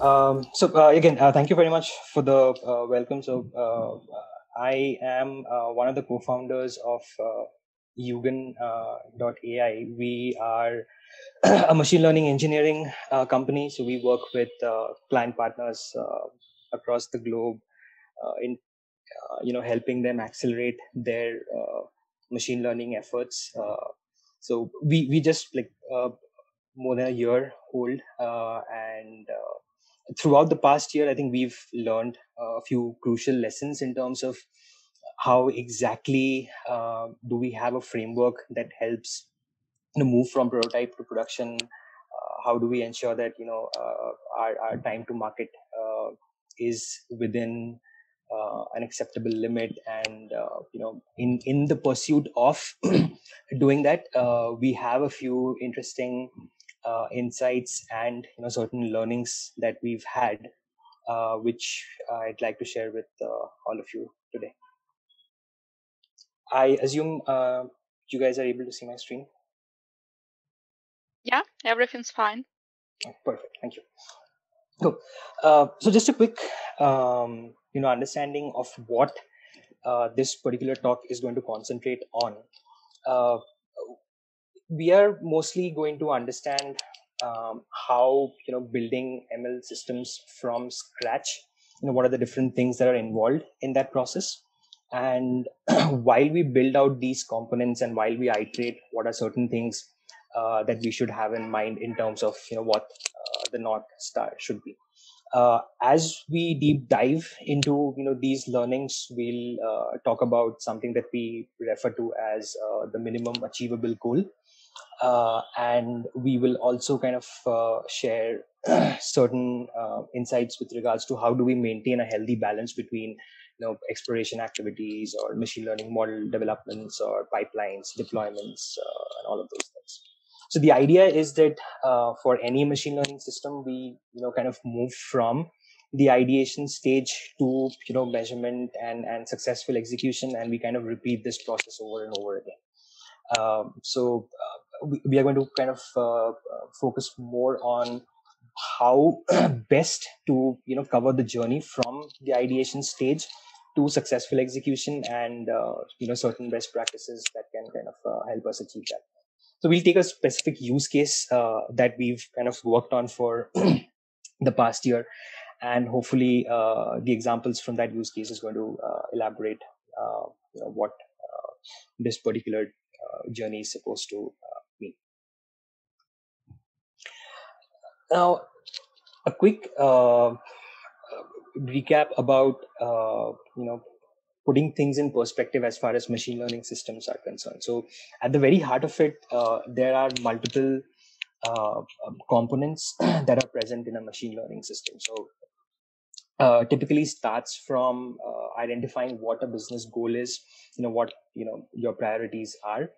Um, so uh, again, uh, thank you very much for the uh, welcome. So uh, I am uh, one of the co-founders of uh, Yugen.ai. we are a machine learning engineering company. So we work with client partners across the globe in you know helping them accelerate their machine learning efforts. so we we just like more than a year old and throughout the past year, I think we've learned a few crucial lessons in terms of how exactly uh, do we have a framework that helps you know, move from prototype to production. Uh, how do we ensure that you know uh, our, our time to market uh, is within uh, an acceptable limit and uh, you know in in the pursuit of doing that we have a few interesting uh, insights and you know certain learnings that we've had, uh, which I'd like to share with uh, all of you today. I assume uh, you guys are able to see my screen. Yeah, everything's fine. Oh, perfect, thank you. So, uh, so just a quick, um, you know, understanding of what uh, this particular talk is going to concentrate on we are mostly going to understand um, how you know building ML systems from scratch. You know what are the different things that are involved in that process, and while we build out these components and while we iterate, what are certain things uh, that we should have in mind in terms of you know what uh, the north star should be. Uh, as we deep dive into you know these learnings, we'll uh, talk about something that we refer to as uh, the minimum achievable goal uh, and we will also kind of uh, share certain uh, insights with regards to how do we maintain a healthy balance between you know exploration activities or machine learning model developments or pipelines deployments uh, and all of those things. So the idea is that uh, for any machine learning system we you know kind of move from the ideation stage to you know measurement and and successful execution and we kind of repeat this process over and over again um, so uh, we, we, are going to kind of uh, focus more on how best to you know cover the journey from the ideation stage to successful execution and uh, you know certain best practices that can kind of uh, help us achieve that. So we'll take a specific use case uh, that we've kind of worked on for the past year. And hopefully uh, the examples from that use case is going to elaborate you know, what this particular uh, journey is supposed to uh, mean. Now, a quick uh, recap about you know putting things in perspective as far as machine learning systems are concerned. So, at the very heart of it, uh, there are multiple uh, um, components that are present in a machine learning system. So, uh, typically starts from identifying what a business goal is, you know what you know your priorities are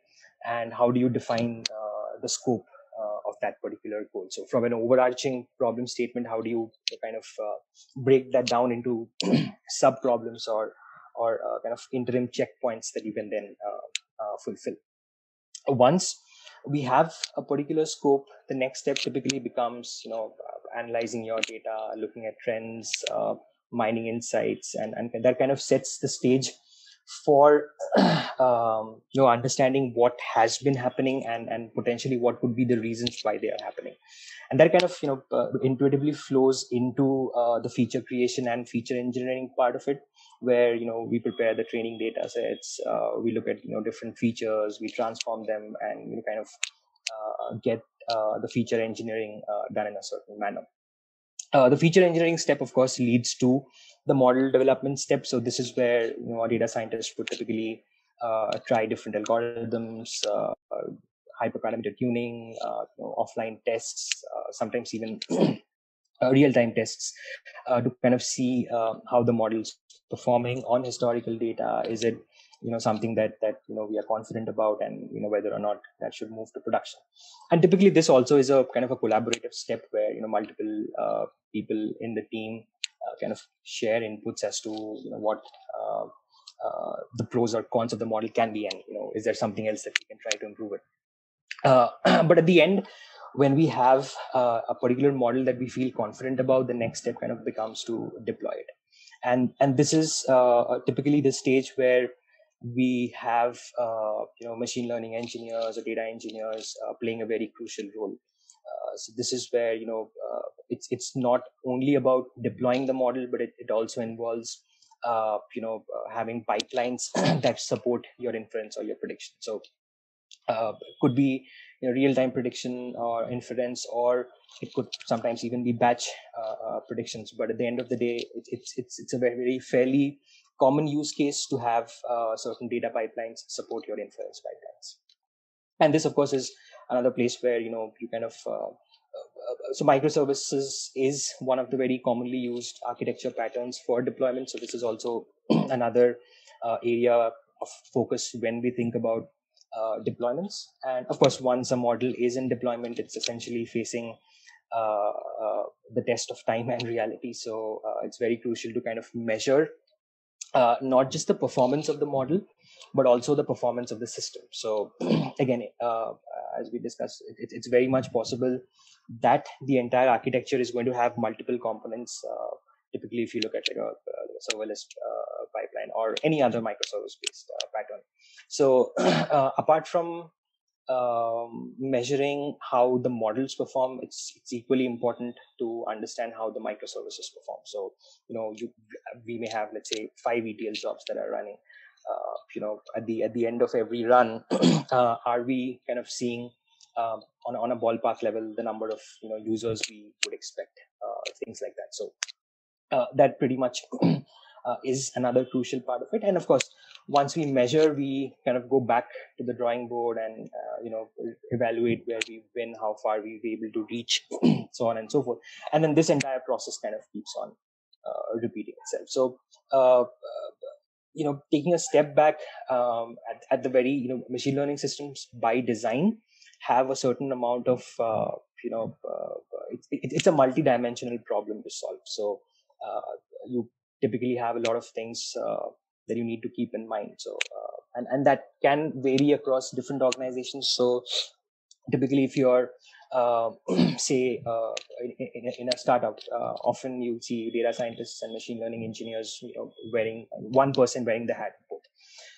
and how do you define uh, the scope uh, of that particular goal. So from an overarching problem statement how do you kind of uh, break that down into sub problems or or uh, kind of interim checkpoints that you can then uh, uh, fulfill? Once we have a particular scope the next step typically becomes you know analyzing your data looking at trends mining insights and, and that kind of sets the stage for um, you know understanding what has been happening and and potentially what could be the reasons why they are happening. And that kind of you know uh, intuitively flows into uh, the feature creation and feature engineering part of it where you know we prepare the training data sets uh, we look at you know different features we transform them and you know, kind of uh, get uh, the feature engineering uh, done in a certain manner uh, the feature engineering step, of course, leads to the model development step. So this is where you know data scientists would typically uh, try different algorithms, uh, hyperparameter tuning, uh, you know, offline tests, uh, sometimes even real-time tests to kind of see how the model's performing on historical data. Is it you know something that that you know we are confident about and you know whether or not that should move to production and typically this also is a kind of a collaborative step where you know multiple uh, people in the team uh, kind of share inputs as to you know what uh, uh the pros or cons of the model can be and you know is there something else that we can try to improve it uh, but at the end when we have uh, a particular model that we feel confident about, the next step kind of becomes to deploy it. And and this is typically the stage where we have uh, you know machine learning engineers or data engineers uh, playing a very crucial role. Uh, so this is where you know uh, it's it's not only about deploying the model, but it, it also involves uh, you know uh, having pipelines that support your inference or your prediction. So could be you know, real-time prediction or inference, or it could sometimes even be batch predictions. But at the end of the day, it, it's it's it's a very, very fairly common use case to have uh, certain data pipelines support your inference pipelines. And this, of course, is another place where you know you kind of uh, uh, so microservices is one of the very commonly used architecture patterns for deployment. So this is also another uh, area of focus when we think about uh, deployments. And of course, once a model is in deployment, it's essentially facing uh, uh, the test of time and reality. So it's very crucial to kind of measure uh, not just the performance of the model, but also the performance of the system. So again, uh, as we discussed, it, it's very much possible that the entire architecture is going to have multiple components. Uh, typically, if you look at like a, serverless uh, pipeline or any other microservice-based uh, pattern. So uh, apart from um, measuring how the models perform, it's it's equally important to understand how the microservices perform. So you know, you, we may have let's say five ETL jobs that are running. Uh, you know, at the at the end of every run, uh, are we kind of seeing um, on on a ballpark level the number of you know users we would expect, uh, things like that. So uh, that pretty much uh, is another crucial part of it. And of course, once we measure, we kind of go back to the drawing board and uh, you know evaluate where we've been, how far we've been able to reach, so on and so forth. And then this entire process kind of keeps on uh, repeating itself. So uh, you know, taking a step back um, at, at the very you know machine learning systems by design have a certain amount of uh, you know uh, it, it, it's a multi-dimensional problem to solve. So uh, you typically have a lot of things uh, that you need to keep in mind. So, uh, and, and that can vary across different organizations. So typically if you're, uh, say, uh, in, in, a startup, uh, often you see data scientists and machine learning engineers, you know, wearing one person wearing the hat both.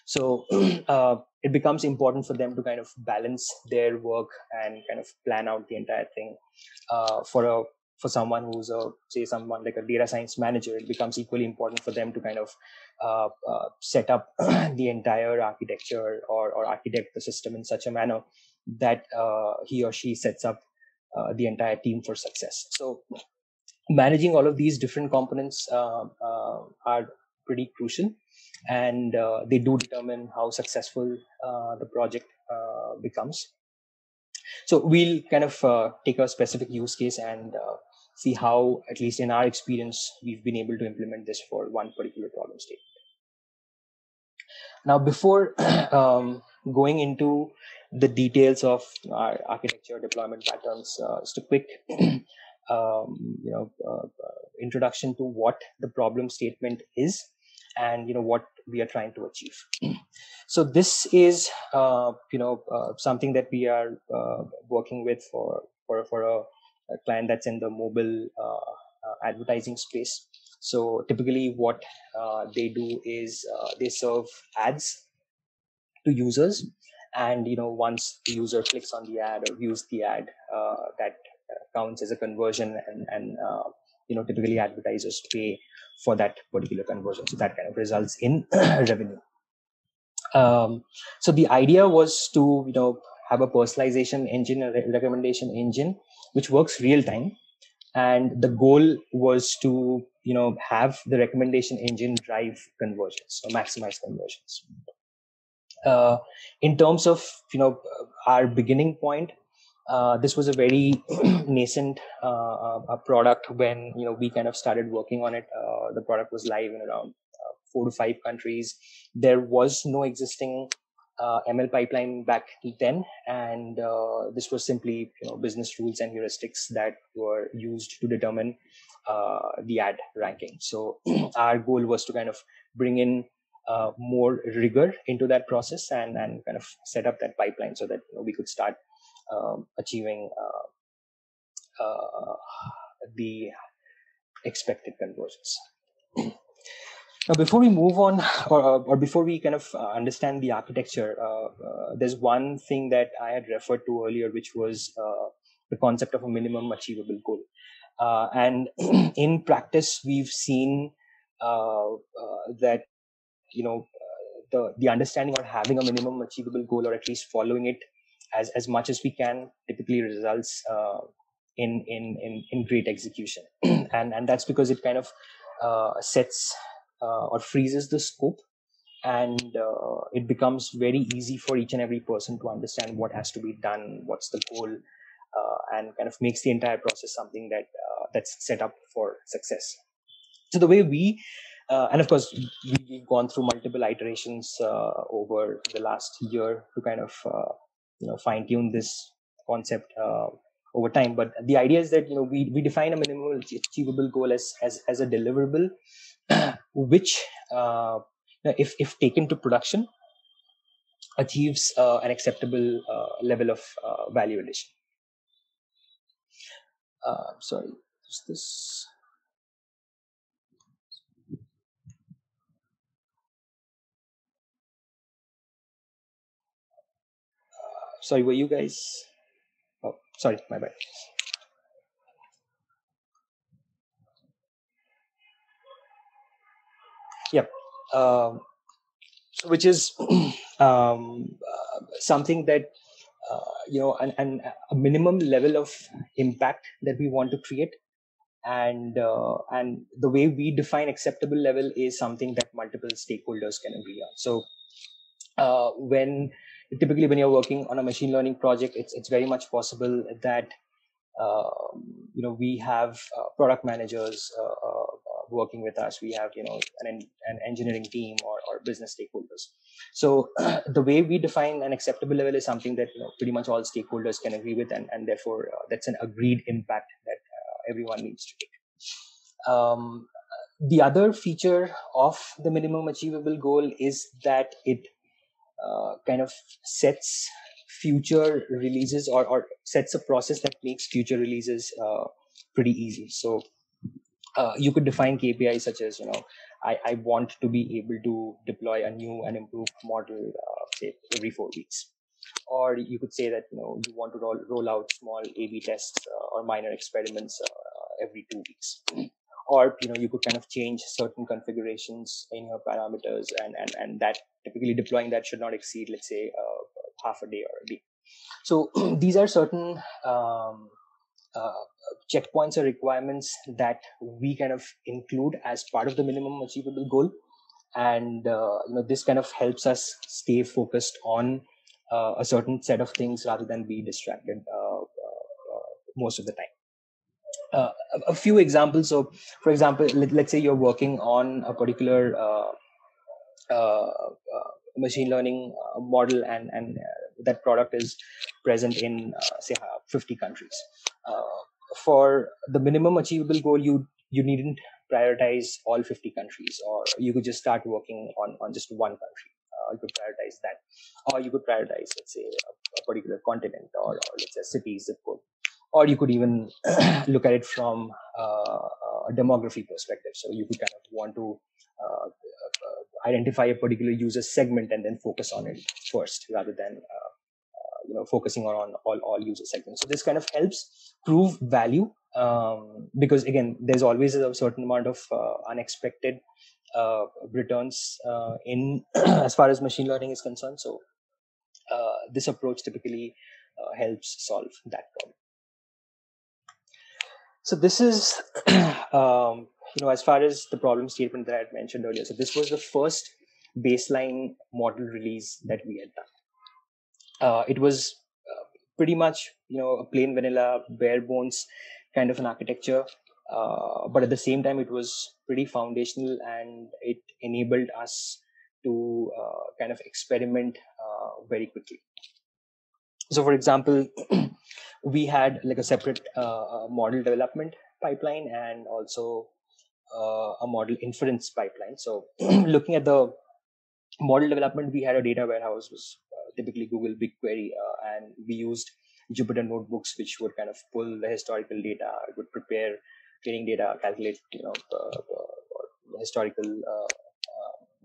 So uh, it becomes important for them to kind of balance their work and kind of plan out the entire thing for a for someone who's a say someone like a data science manager it becomes equally important for them to kind of uh, uh, set up the entire architecture or, or architect the system in such a manner that uh, he or she sets up uh, the entire team for success. So managing all of these different components uh, are pretty crucial and they do determine how successful the project becomes. So we'll kind of uh, take a specific use case and uh, see how, at least in our experience, we've been able to implement this for one particular problem statement. Now, before um, going into the details of our architecture deployment patterns, uh, just a quick um, you know, uh, uh, introduction to what the problem statement is and you know what we are trying to achieve. so this is uh, you know uh, something that we are uh, working with for for for a, a, client that's in the mobile uh, uh, advertising space. So typically, what uh, they do is they serve ads to users, and you know once the user clicks on the ad or views the ad, that counts as a conversion and and you know typically advertisers pay for that particular conversion. So that kind of results in revenue. Um, so the idea was to you know have a personalization engine a recommendation engine which works real time and the goal was to you know have the recommendation engine drive conversions or maximize conversions uh, in terms of you know our beginning point uh, this was a very nascent uh, uh product when you know we kind of started working on it. Uh, the product was live in around uh, four to five countries. There was no existing ML pipeline back then, and this was simply you know business rules and heuristics that were used to determine the ad ranking. So our goal was to kind of bring in uh, more rigor into that process and and kind of set up that pipeline so that you know, we could start um, achieving uh, uh, the expected conversions. Now, before we move on, or, or before we kind of uh, understand the architecture, uh, uh, there's one thing that I had referred to earlier, which was uh, the concept of a minimum achievable goal. Uh, and in practice, we've seen uh, that you know the the understanding or having a minimum achievable goal, or at least following it as as much as we can, typically results in in in in great execution, and and that's because it kind of sets uh, or freezes the scope and uh, it becomes very easy for each and every person to understand what has to be done what's the goal uh, and kind of makes the entire process something that uh, that's set up for success. So the way we uh, and of course we've gone through multiple iterations uh, over the last year to kind of you know fine tune this concept over time. But the idea is that you know we, we define a minimum achievable goal as as, as a deliverable which, uh, if, if taken to production, achieves uh, an acceptable uh, level of uh, value addition. Uh, sorry, is this? Sorry, were you guys? Oh, sorry, my bad. Yep. Um, which is um, uh, something that uh, you know an, an, a minimum level of impact that we want to create and uh, and the way we define acceptable level is something that multiple stakeholders can agree on so uh, when typically when you're working on a machine learning project it's it's very much possible that um, you know we have uh, product managers uh, working with us we have you know an, an engineering team or, or business stakeholders. So the way we define an acceptable level is something that you know pretty much all stakeholders can agree with and, and therefore uh, that's an agreed impact that uh, everyone needs to take. Um, the other feature of the minimum achievable goal is that it uh, kind of sets future releases or, or sets a process that makes future releases uh, pretty easy. So uh, you could define KPIs such as, you know, I, I want to be able to deploy a new and improved model, uh, say, every four weeks. Or you could say that, you know, you want to roll, roll out small A-B tests uh, or minor experiments uh, every two weeks. Or, you know, you could kind of change certain configurations in your parameters and, and, and that typically deploying that should not exceed, let's say, uh, half a day or a day. So these are certain um, uh, checkpoints or requirements that we kind of include as part of the minimum achievable goal. And uh, you know this kind of helps us stay focused on uh, a certain set of things rather than be distracted uh, uh, uh most of the time. Uh, a, a, few examples. So for example let, us say you're working on a particular machine learning model and and that product is present in say 50 countries for the minimum achievable goal, you you needn't prioritize all 50 countries, or you could just start working on on just one country. Uh, you could prioritize that, or you could prioritize, let's say, a, a particular continent, or, or let's say cities zip code, or you could even look at it from uh, a demography perspective. So you could kind of want to uh, uh identify a particular user segment and then focus on it first, rather than uh, you know focusing on, on all, all user segments. So this kind of helps prove value um, because again there's always a certain amount of uh, unexpected uh, returns uh, in as far as machine learning is concerned. So uh, this approach typically uh, helps solve that problem. So this is um, you know as far as the problem statement that i had mentioned earlier. So this was the first baseline model release that we had done uh, it was uh, pretty much you know a plain vanilla bare bones kind of an architecture. Uh, but at the same time it was pretty foundational and it enabled us to uh, kind of experiment uh, very quickly. So for example we had like a separate uh, model development pipeline and also a model inference pipeline. So looking at the model development we had a data warehouse was typically Google BigQuery, uh, and we used Jupyter notebooks, which would kind of pull the historical data, it would prepare training data, calculate, you know, uh, uh, historical uh,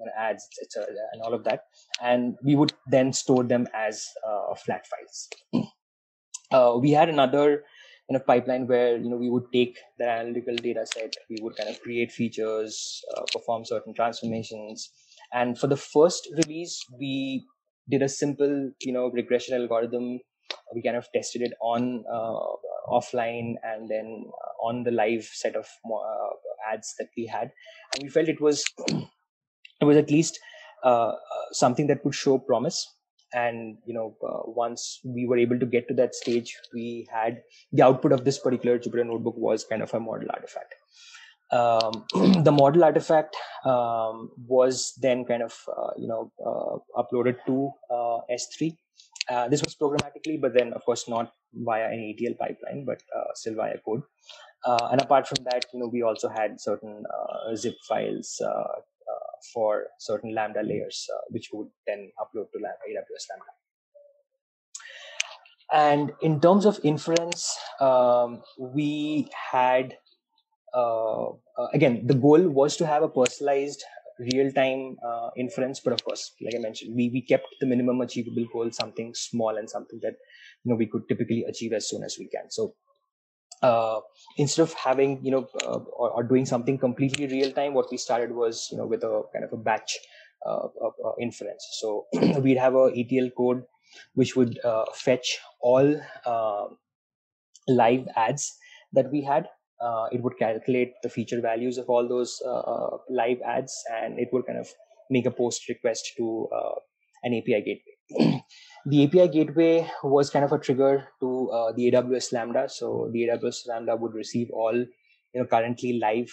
uh, ads, etc., and all of that, and we would then store them as uh, flat files. we had another kind of pipeline where you know we would take the analytical data set, we would kind of create features, perform certain transformations, and for the first release, we did a simple, you know, regression algorithm. We kind of tested it on uh, offline and then uh, on the live set of uh, ads that we had, and we felt it was it was at least uh, uh, something that would show promise. And you know, uh, once we were able to get to that stage, we had the output of this particular Jupyter notebook was kind of a model artifact um, the model artifact um, was then kind of uh, you know uh, uploaded to uh, S3. Uh, this was programmatically, but then of course not via an ETL pipeline, but uh, still via code. Uh, and apart from that, you know, we also had certain zip files for certain Lambda layers, which would then upload to AWS Lambda. And in terms of inference, um, we had again, the goal was to have a personalized real-time uh, inference, but of course, like I mentioned, we we kept the minimum achievable goal something small and something that you know we could typically achieve as soon as we can. So uh, instead of having you know uh, or, or, doing something completely real time what we started was you know with a kind of a batch uh, inference so we'd have a etl code which would fetch all live ads that we had uh, it would calculate the feature values of all those uh, uh, live ads and it would kind of make a post request to uh, an API gateway. the API gateway was kind of a trigger to uh, the AWS Lambda. So the AWS Lambda would receive all you know currently live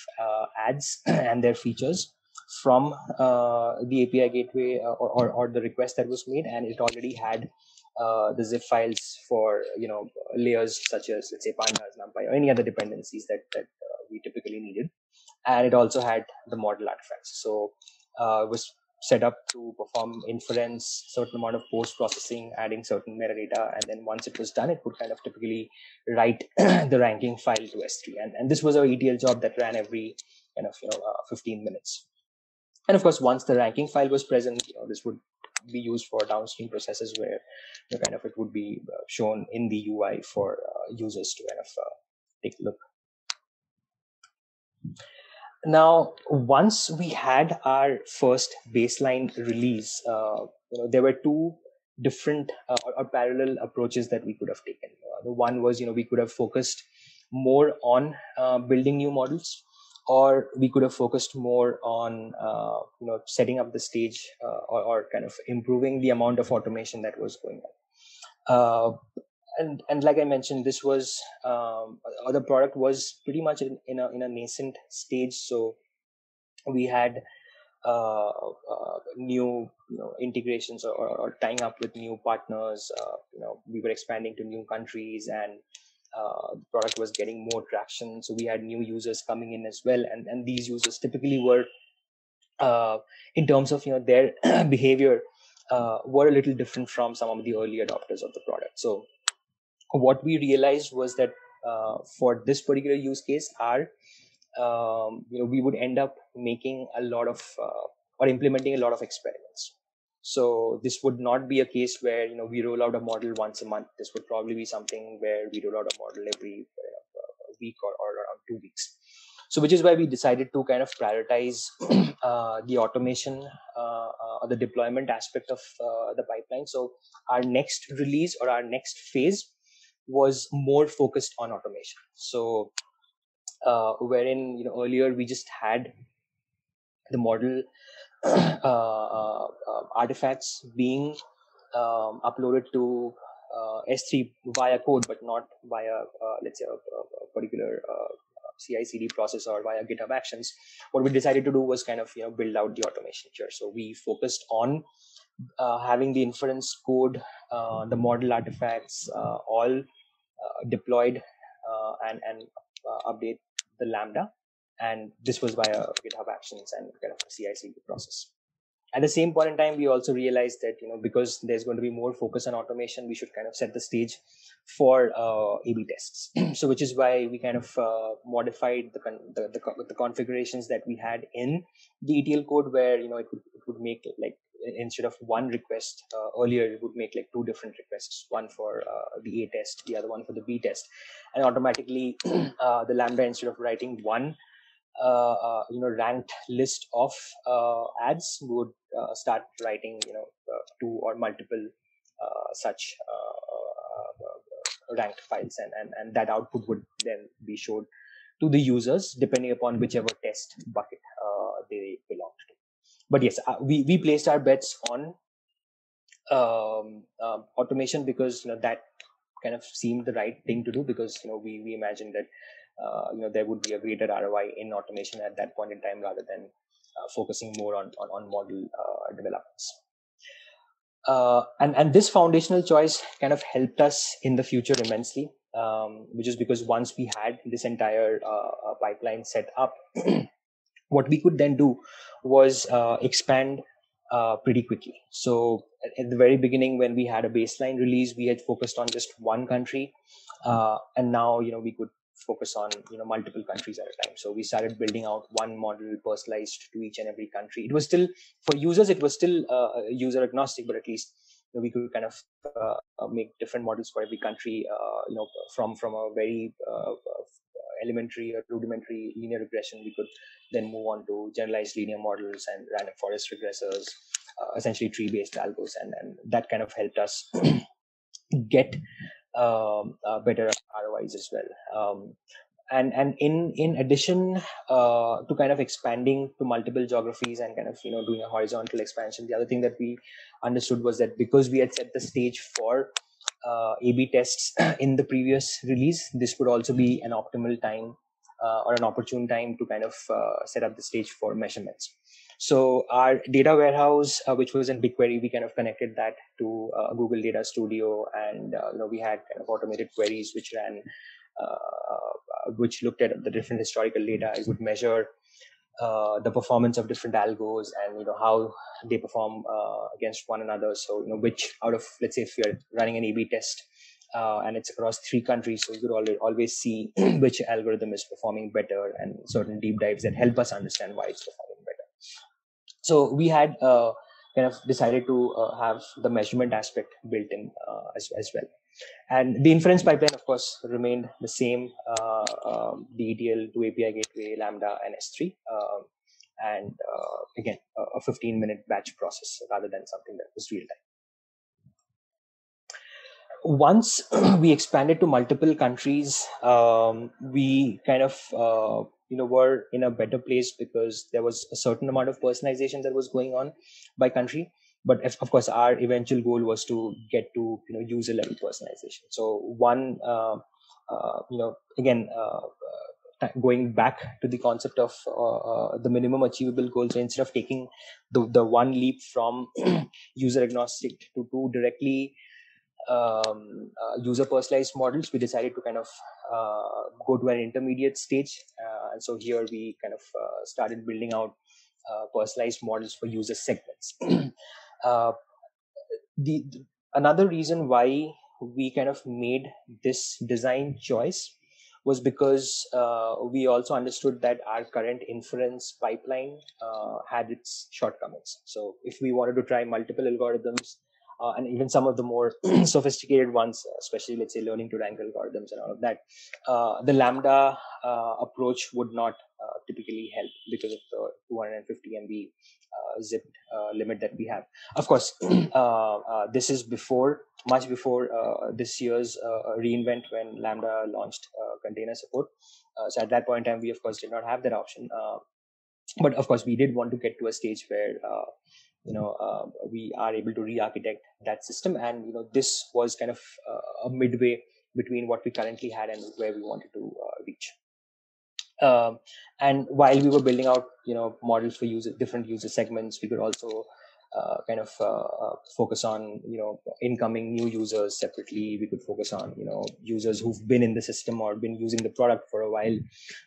ads and their features from the API gateway or, or, or the request that was made, and it already had uh, the zip files for you know layers such as let's say pandas numpy or any other dependencies that that uh, we typically needed. And it also had the model artifacts. So uh, it was set up to perform inference certain amount of post processing adding certain metadata and then once it was done it would kind of typically write the ranking file to s3 and, and this was our etl job that ran every kind of you know uh, 15 minutes. And of course once the ranking file was present you know this would be used for downstream processes where you know, kind of it would be uh, shown in the UI for uh, users to kind of uh, take a look. Now, once we had our first baseline release, uh, you know, there were two different uh, or, or, parallel approaches that we could have taken. Uh, the one was, you know, we could have focused more on building new models or we could have focused more on uh, you know setting up the stage uh, or, or, kind of improving the amount of automation that was going on. Uh, and and like i mentioned this was um, the product was pretty much in, in, a, in a nascent stage. So we had uh, uh, new you know integrations or, or, tying up with new partners. Uh, you know we were expanding to new countries and uh, the product was getting more traction. So we had new users coming in as well. And and these users typically were uh, in terms of you know their behavior uh, were a little different from some of the early adopters of the product. So what we realized was that uh, for this particular use case our um, you know we would end up making a lot of uh, or implementing a lot of experiments so this would not be a case where you know we roll out a model once a month. This would probably be something where we roll out a model every uh, week or, or around two weeks. So which is why we decided to kind of prioritize uh, the automation uh, uh or the deployment aspect of uh, the pipeline. So our next release or our next phase was more focused on automation. So uh, wherein you know earlier we just had the model Uh, uh, um, artifacts being um, uploaded to uh, S3 via code, but not via, let's say, a, a particular CI/CD process or via GitHub Actions. What we decided to do was kind of you know build out the automation here. So we focused on uh, having the inference code, uh, the model artifacts, uh, all deployed and and update the Lambda and this was via GitHub Actions and kind of a CI/CD process. at the same point in time we also realized that you know because there's going to be more focus on automation we should kind of set the stage for uh, A/B tests. so, which is why we kind of uh, modified the, the, the the configurations that we had in the ETL code, where you know it would it would make like instead of one request uh, earlier, it would make like two different requests, one for uh, the A test, the other one for the B test, and automatically uh, the Lambda instead of writing one. Uh, you know, ranked list of ads would start writing, you know, two or multiple such ranked files and, and, and that output would then be showed to the users depending upon whichever test bucket uh, they belonged to. But yes, uh, we, we placed our bets on um, uh, automation because you know that kind of seemed the right thing to do because you know we, we imagined that uh, you know there would be a greater ROI in automation at that point in time rather than uh, focusing more on on, on model uh, developments. And and this foundational choice kind of helped us in the future immensely um, which is because once we had this entire pipeline set up what we could then do was uh, expand uh, pretty quickly. So at the very beginning when we had a baseline release we had focused on just one country uh, and now you know we could focus on you know multiple countries at a time. So we started building out one model personalized to each and every country. It was still for users it was still uh, user agnostic but at least you know, we could kind of uh, uh, make different models for every country uh, you know from from a very uh, elementary or rudimentary linear regression we could then move on to generalized linear models and random forest regressors essentially tree based algos and, and that kind of helped us get um, uh, better ROIs as well. Um, and and in in addition uh, to kind of expanding to multiple geographies and kind of you know doing a horizontal expansion, the other thing that we understood was that because we had set the stage for uh, A/B tests in the previous release, this would also be an optimal time uh, or an opportune time to kind of uh, set up the stage for measurements. So our data warehouse, uh, which was in BigQuery, we kind of connected that to uh, Google Data Studio, and uh, you know we had kind of automated queries which ran, uh, which looked at the different historical data. It would measure uh, the performance of different algos and you know how they perform uh, against one another. So you know which out of let's say if you're running an A/B test. and it's across three countries, so you could always, always see which algorithm is performing better, and certain deep dives that help us understand why it's performing so we had uh, kind of decided to uh, have the measurement aspect built in uh, as, as well. And the inference pipeline of course remained the same uh, um, DETL to API gateway lambda and S3 um, and uh, again a 15 minute batch process rather than something that was real time once we expanded to multiple countries um, we kind of uh, you know were in a better place because there was a certain amount of personalization that was going on by country. But of course our eventual goal was to get to you know user level personalization. So one uh, uh, you know again uh, uh going back to the concept of uh, uh, the minimum achievable goals so instead of taking the, the one leap from user agnostic to two directly um, uh, user personalized models, we decided to kind of uh, go to an intermediate stage. Uh, and so here we kind of uh, started building out uh, personalized models for user segments. Uh, the, the, another reason why we kind of made this design choice was because we also understood that our current inference pipeline had its shortcomings. So if we wanted to try multiple algorithms uh, and even some of the more sophisticated ones, especially let's say learning to rank algorithms and all of that, uh, the lambda uh, approach would not uh, typically help because of the 250 MB uh, zipped uh, limit that we have. Of course, this is before, much before this year's reInvent when Lambda launched container support. so at that point in time, we of course did not have that option but of course we did want to get to a stage where uh, you know uh, we are able to re-architect that system. And you know this was kind of uh, a midway between what we currently had and where we wanted to uh, reach. Um, and while we were building out you know models for user different user segments we could also uh, kind of uh, uh, focus on you know incoming new users separately. We could focus on you know users who've been in the system or been using the product for a while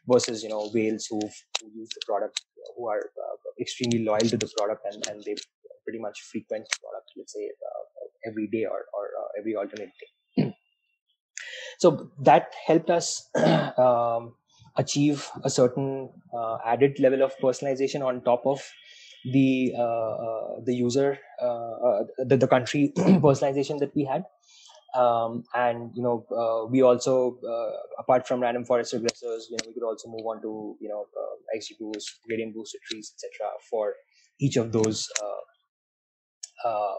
versus you know whales who've who use the product who are uh, extremely loyal to the product and, and they've pretty much frequent the product, let's say uh, every day or, or uh, every alternate day. so that helped us um, achieve a certain uh, added level of personalization on top of the uh, uh, the user the, the country personalization that we had um, and you know uh, we also uh, apart from random forest regressors you know we could also move on to you know uh, XGBoost, gradient boosted trees etc for each of those uh, uh,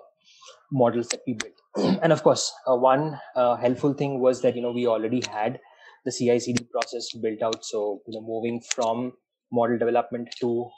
models that we built. And of course uh, one helpful thing was that you know we already had the CI/CD process built out. So you know moving from model development to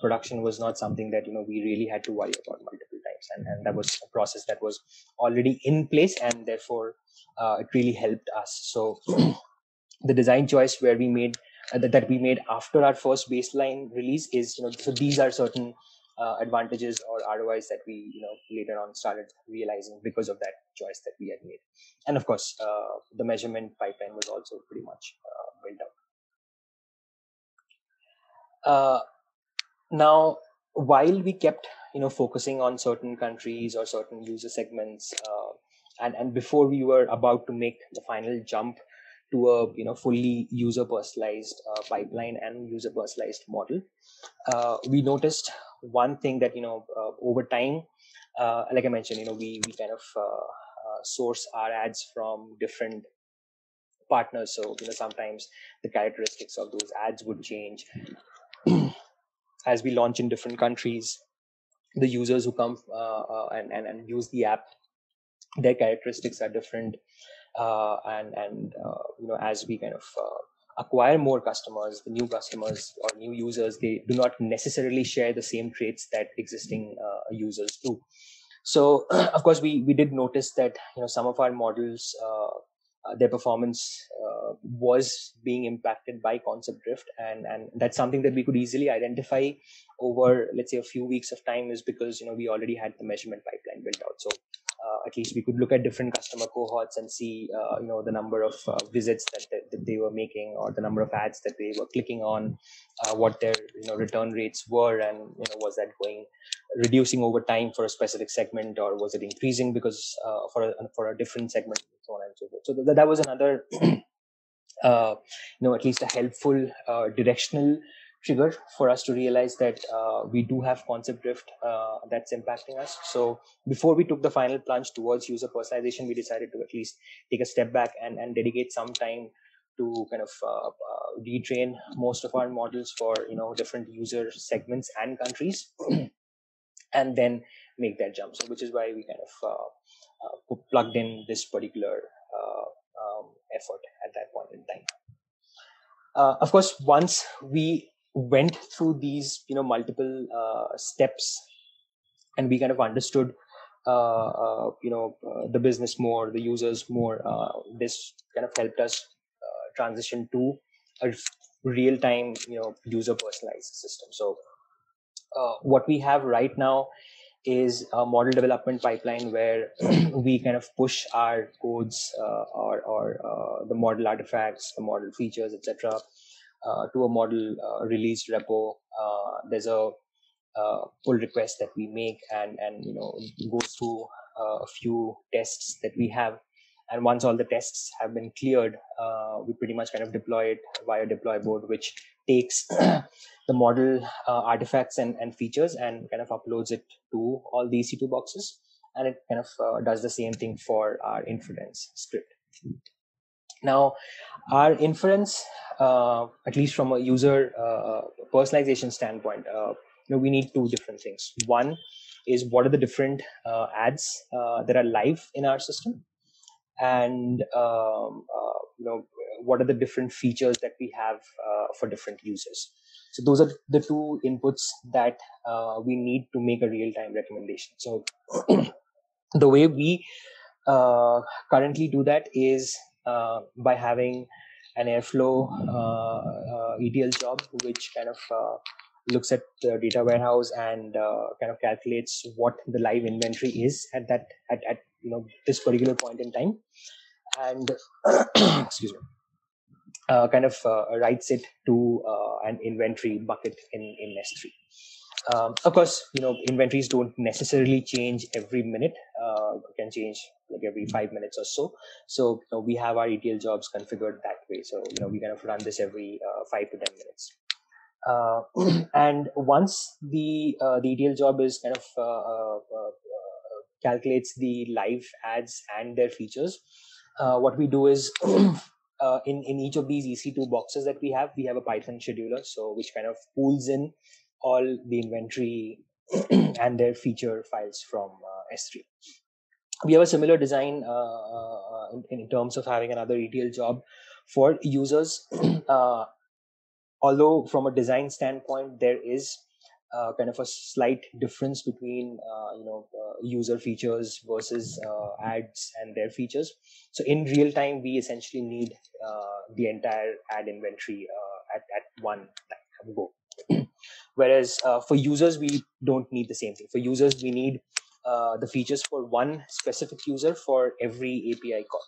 production was not something that you know we really had to worry about multiple times. And, and that was a process that was already in place and therefore uh, it really helped us. So the design choice where we made uh, that, that we made after our first baseline release is you know so these are certain uh, advantages or ROIs that we you know later on started realizing because of that choice that we had made. And of course uh, the measurement pipeline was also pretty much uh, built uh, now while we kept you know focusing on certain countries or certain user segments uh, and and before we were about to make the final jump to a you know fully user personalized uh, pipeline and user personalized model uh, we noticed one thing that you know uh, over time uh, like i mentioned you know we we kind of uh, source our ads from different partners. So you know sometimes the characteristics of those ads would change as we launch in different countries the users who come uh, uh, and, and and use the app their characteristics are different uh, and and you know as we kind of acquire more customers the new customers or new users they do not necessarily share the same traits that existing uh, users do. So of course we we did notice that you know some of our models uh, their performance uh, was being impacted by concept drift. And and that's something that we could easily identify over let's say a few weeks of time is because you know we already had the measurement pipeline built out. So uh, at least we could look at different customer cohorts and see uh, you know the number of uh, visits that, that, that, they were making or the number of ads that they were clicking on uh, what their you know return rates were and you know was that going reducing over time for a specific segment or was it increasing because uh, for a for a different segment so on and so forth. So th- that was another uh, you know at least a helpful directional trigger for us to realize that uh, we do have concept drift uh, that's impacting us. So before we took the final plunge towards user personalization, we decided to at least take a step back and, and dedicate some time to kind of uh, uh retrain most of our models for you know different user segments and countries, and then make that jump. So which is why we kind of uh, uh, plugged in this particular um, effort at that point in time. Uh, of course, once we went through these you know multiple uh, steps and we kind of understood uh, uh, you know uh, the business more the users more uh, this kind of helped us uh, transition to a real time you know user personalized system. So what we have right now is a model development pipeline where we kind of push our codes or, or the model artifacts the model features etc to a model uh, released repo. Uh, there's a pull request that we make and and you know goes through a few tests that we have and once all the tests have been cleared uh, we pretty much kind of deploy it via deploy board which takes the model uh, artifacts and, and features and kind of uploads it to all the ec2 boxes and it kind of uh, does the same thing for our inference script now our inference uh, at least from a user uh, personalization standpoint, uh, you know, we need two different things. One is what are the different uh, ads uh, that are live in our system, and um, uh, you know what are the different features that we have for different users. So those are the two inputs that we need to make a real-time recommendation. So the way we currently do that is by having an Airflow uh, uh, ETL job, which kind of uh, looks at the data warehouse and kind of calculates what the live inventory is at that at, at you know this particular point in time, and excuse me. Uh, kind of uh, writes it to uh, an inventory bucket in, in S3. Um, of course, you know inventories don't necessarily change every minute. Uh, can change like every five minutes or so. So you know, we have our ETL jobs configured that way. So you know we kind of run this every uh, five to ten minutes. Uh, and once the uh, the ETL job is kind of uh, uh, uh, calculates the live ads and their features, what we do is in in each of these EC2 boxes that we have, we have a Python scheduler, so which kind of pulls in all the inventory and their feature files from S3 we have a similar design uh, in, in, terms of having another ETL job for users. Uh, although from a design standpoint there is uh, kind of a slight difference between uh, you know uh, user features versus uh, ads and their features. So in real time we essentially need uh, the entire ad inventory uh, at, at one go whereas for users we don't need the same thing. For users we need the features for one specific user for every api call.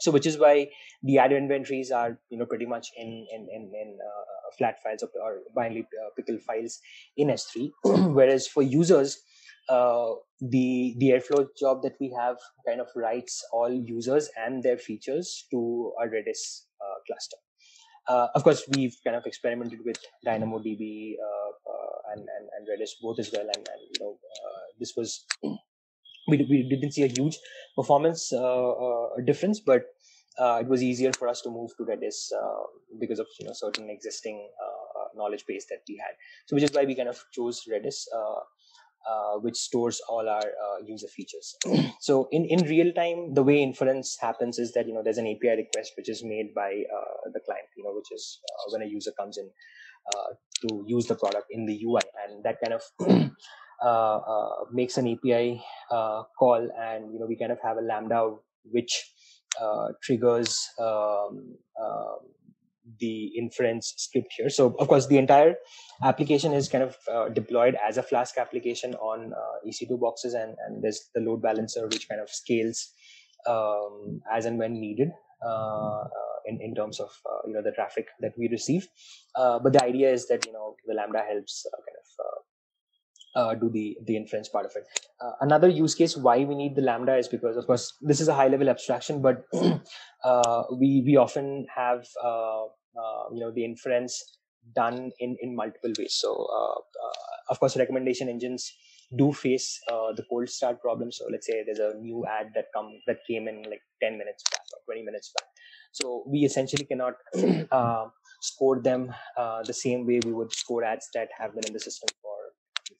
So which is why the ad inventories are you know pretty much in in in, in uh, flat files or binary uh, pickle files in s3 whereas for users uh, the the airflow job that we have kind of writes all users and their features to a redis uh, cluster uh, of course we've kind of experimented with dynamodb uh, and, and, and redis both as well and, and you know this was we, we didn't see a huge performance uh, uh, difference, but uh, it was easier for us to move to Redis because of you know certain existing knowledge base that we had. So which is why we kind of chose Redis. Uh, which stores all our uh, user features. so in, in real time, the way inference happens is that you know there's an API request which is made by uh, the client, you know, which is when a user comes in to use the product in the UI, and that kind of uh, uh, makes an API uh, call, and you know we kind of have a lambda which triggers um, um, the inference script here. So of course the entire application is kind of uh, deployed as a Flask application on uh, EC2 boxes, and and there's the load balancer which kind of scales um, as and when needed. Uh, in, in terms of you know the traffic that we receive, but the idea is that you know the lambda helps kind of uh, do the the inference part of it. Uh, another use case why we need the lambda is because, of course, this is a high level abstraction, but uh, we we often have uh, uh, you know the inference done in in multiple ways. So, uh, of course, recommendation engines do face the cold start problem. So, let's say there's a new ad that come that came in like 10 minutes back or 20 minutes back. So we essentially cannot score them the same way we would score ads that have been in the system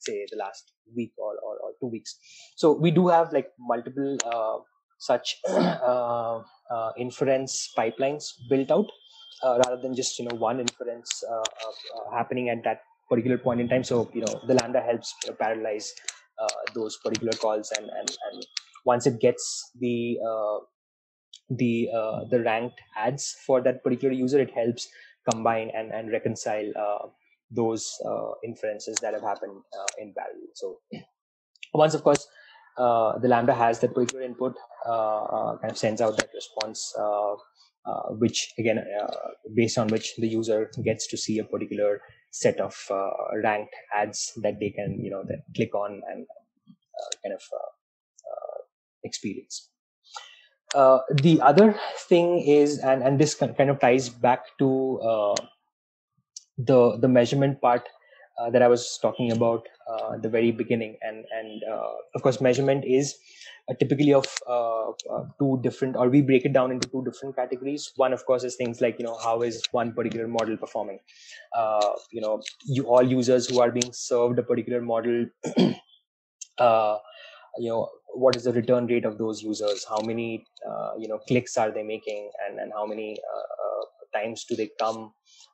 say the last week or, or, or two weeks. So we do have like multiple uh, such uh, uh, inference pipelines built out uh, rather than just you know one inference uh, uh, happening at that particular point in time. So you know the lambda helps you know, parallelize those particular calls and, and and once it gets the the the ranked ads for that particular user it helps combine and, and reconcile those uh, inferences that have happened uh, in parallel. So once, of course, uh, the Lambda has that particular input, kind of sends out that response, which again, based on which the user gets to see a particular set of ranked ads that they can, you know, click on and kind of experience. Uh, the other thing is, and, and this kind of ties back to uh, the the measurement part uh, that I was talking about uh, the very beginning, and and uh, of course measurement is uh, typically of uh, uh, two different, or we break it down into two different categories. One, of course, is things like you know how is one particular model performing. you know, you all users who are being served a particular model. you know what is the return rate of those users how many you know clicks are they making and and how many times do they come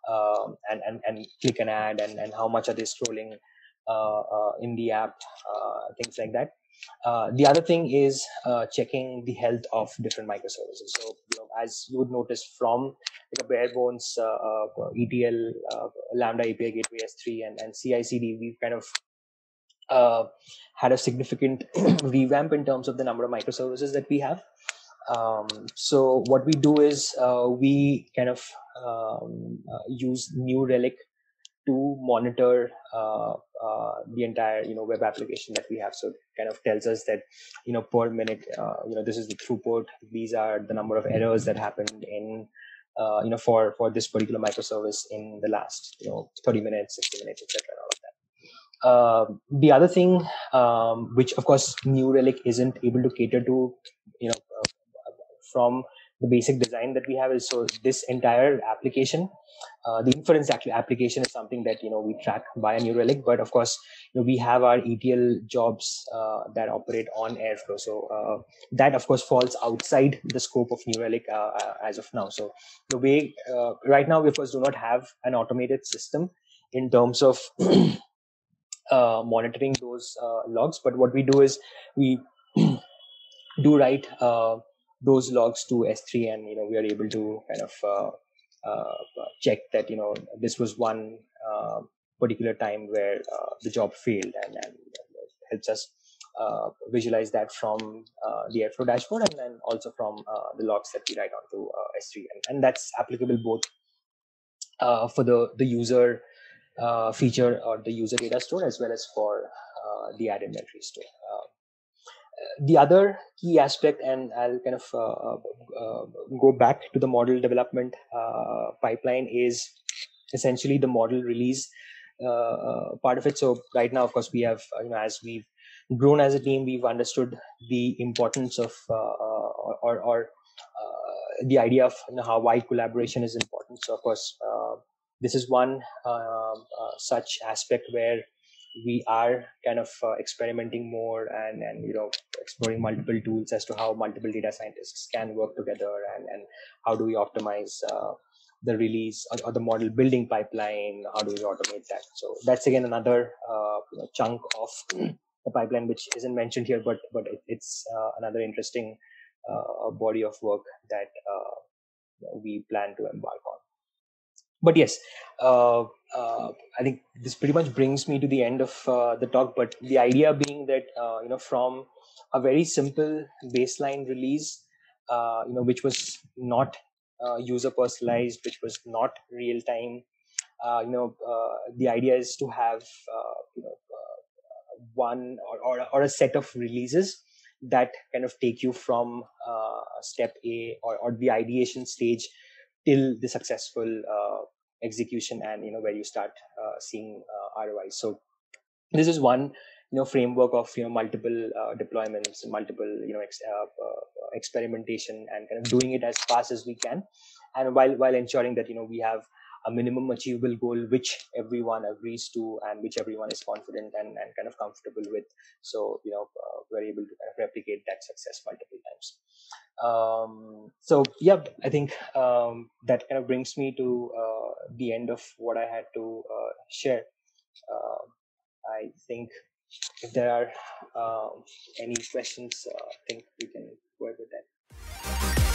um, and, and, and click an ad and, and how much are they scrolling uh, uh, in the app, uh, things like that. Uh, the other thing is uh, checking the health of different microservices. So, you know, as you would notice from like a bare bones uh, ETL, Lambda API Gateway S3, and, and CI/CD, we've kind of had a significant revamp in terms of the number of microservices that we have. Um, so what we do is uh, we kind of um, uh, use New Relic to monitor uh, uh, the entire you know web application that we have. So it kind of tells us that you know per minute, uh, you know this is the throughput. These are the number of errors that happened in uh, you know for for this particular microservice in the last you know 30 minutes, 60 minutes, etc. All of that. Uh, the other thing, um, which of course New Relic isn't able to cater to, you know, uh, from the basic design that we have is so this entire application uh, the inference actually application is something that you know we track via New Relic, but of course you know, we have our ETL jobs uh, that operate on Airflow. So uh, that of course falls outside the scope of New Relic uh, uh, as of now. So the way uh, right now we of course do not have an automated system in terms of monitoring those logs, but what we do is we do write those logs to S3, and you know we are able to kind of uh, check that you know this was one uh, particular time where uh, the job failed and, and helps us uh, visualize that from uh, the airflow dashboard and then also from uh, the logs that we write onto s3 and, and, that's applicable both for the the user feature or the user data store as well as for the ad inventory store the other key aspect, and I'll kind of uh, uh, uh, go back to the model development uh, pipeline, is essentially the model release uh, part of it. So right now, of course, we have you know as we've grown as a team, we've understood the importance of or, or the idea of you know, how why collaboration is important. So of course, this is one such aspect where we are kind of uh, experimenting more and and you know exploring multiple tools as to how multiple data scientists can work together and and how do we optimize uh, the release or, or, the model building pipeline how do we automate that? So that's again another uh, chunk of the pipeline which isn't mentioned here but but it, it's uh, another interesting uh, body of work that uh, we plan to embark on. But yes uh, uh, i think this pretty much brings me to the end of uh, the talk but the idea being that uh, you know from a very simple baseline release uh, you know which was not uh, user personalized which was not real time you know the idea is to have you know one or, or, or a set of releases that kind of take you from step a or, or the ideation stage till the successful uh, execution and you know where you start uh, seeing uh, ROI. So this is one you know framework of you know multiple uh, deployments, multiple you know ex- uh, uh, experimentation, and kind of doing it as fast as we can, and while while ensuring that you know we have a minimum achievable goal which everyone agrees to and which everyone is confident and, and kind of comfortable with. So you know uh, we're able to kind of replicate that success multiple times. Um, so yeah i think um, that kind of brings me to uh, the end of what i had to uh, share. I think if there are um, any questions, uh, I think we can go ahead with that.